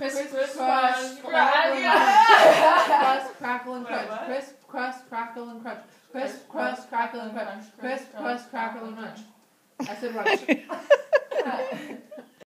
Crisp, Crisp, crunch, crackle, and crunch. crackle, and crunch. Crisp, crust, crackle, and crunch. Crisp, crust, crackle, and crunch. Crisp, crust, crackle, and crunch. I said crunch.